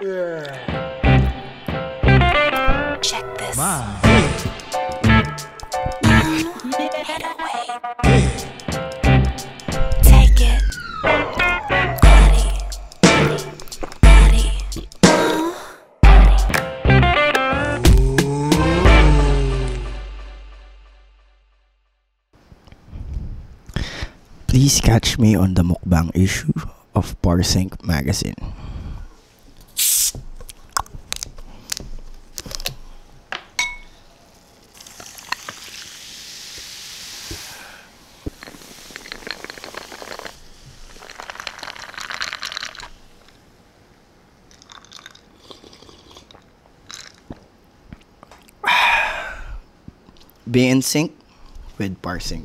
Yeah. Check this. My. Get away. Take it. Daddy. Daddy. Please catch me on the mukbang issue of PARCINQ magazine. Be in sync with PARCINQ.